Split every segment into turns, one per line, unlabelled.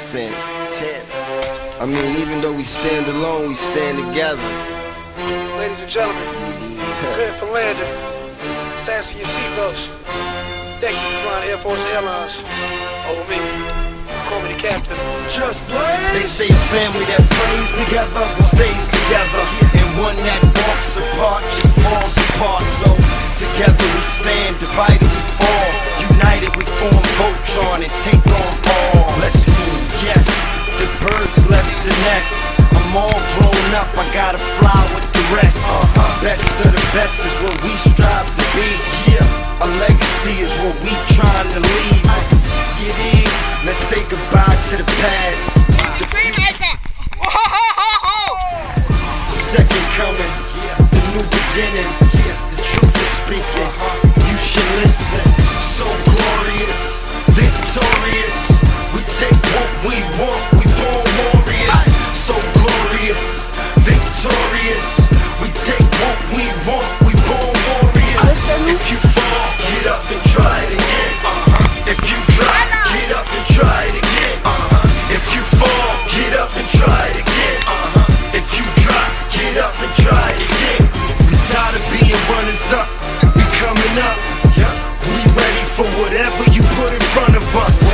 Santana. I mean, even though we stand alone, we stand together.
Ladies and gentlemen, prepare for landing. Fasten your seatbelts. Thank you for flying Air Force Airlines. Oh me, call me the captain. Just blaze.
They say family that prays together stays together, and one that walks apart just falls apart. So together we stand, divided we fall, all grown up, I gotta fly with the rest. Uh-huh. Best of the best is what we strive to be. Yeah, a legacy is what we trying to leave. You dig? Let's say goodbye to the past. The second coming, the new beginning, the truth is speaking. You should listen. So glorious, victorious. Victorious. We take what we want, we born warriors. If you fall, get up and try it again. Uh-huh. If you drop, get up and try it again. Uh-huh. If you fall, get up and try it again. Uh-huh. If you drop, get up and try it again. We tired of being runners up. We coming up. We ready for whatever you put in front of us.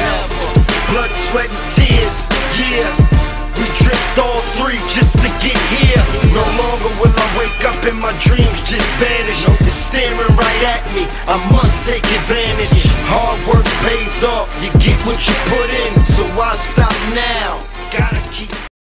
Blood, sweat, and tears. Yeah. We dripped all three just to get here. Up and my dreams just vanish. It's staring right at me. I must take advantage. Hard work pays off. You get what you put in. So why stop now? Gotta keep.